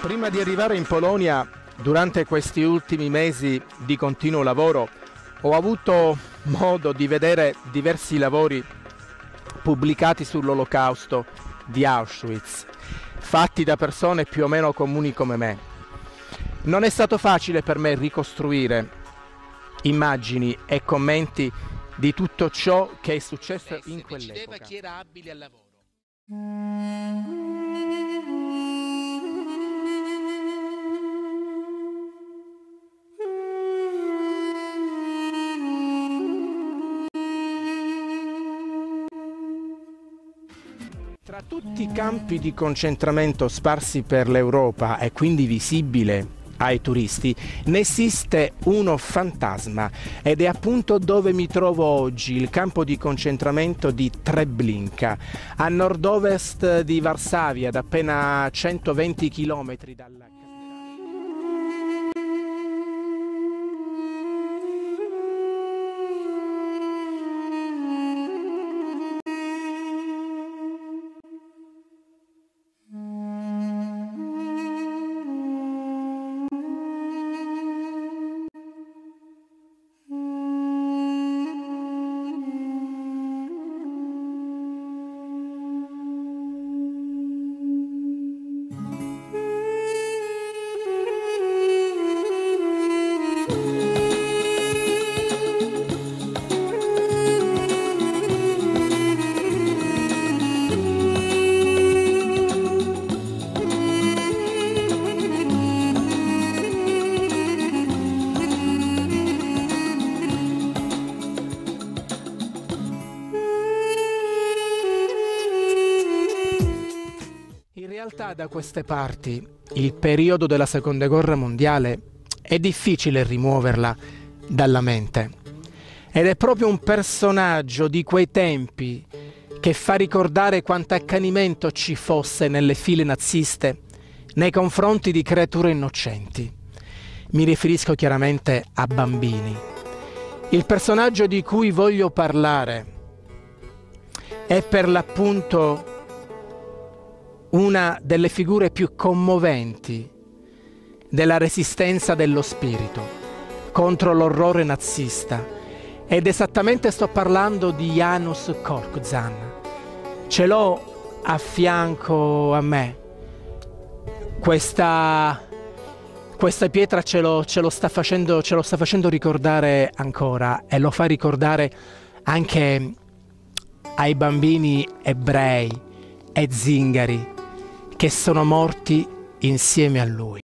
Prima di arrivare in Polonia, durante questi ultimi mesi di continuo lavoro, ho avuto modo di vedere diversi lavori pubblicati sull'olocausto di Auschwitz, fatti da persone più o meno comuni come me. Non è stato facile per me ricostruire immagini e commenti di tutto ciò che è successo in quell'epoca. Tra tutti i campi di concentramento sparsi per l'Europa e quindi visibile ai turisti, ne esiste uno fantasma ed è appunto dove mi trovo oggi, il campo di concentramento di Treblinka, a nord-ovest di Varsavia, ad appena 120 km dalla realtà da queste parti il periodo della seconda guerra mondiale è difficile rimuoverla dalla mente. Ed è proprio un personaggio di quei tempi che fa ricordare quanto accanimento ci fosse nelle file naziste nei confronti di creature innocenti. Mi riferisco chiaramente a bambini. Il personaggio di cui voglio parlare è per l'appunto una delle figure più commoventi della resistenza dello spirito contro l'orrore nazista ed esattamente sto parlando di Janus Korkzan. Ce l'ho a fianco a me. Questa, questa pietra ce lo, ce, lo facendo, ce lo sta facendo ricordare ancora e lo fa ricordare anche ai bambini ebrei e zingari che sono morti insieme a lui.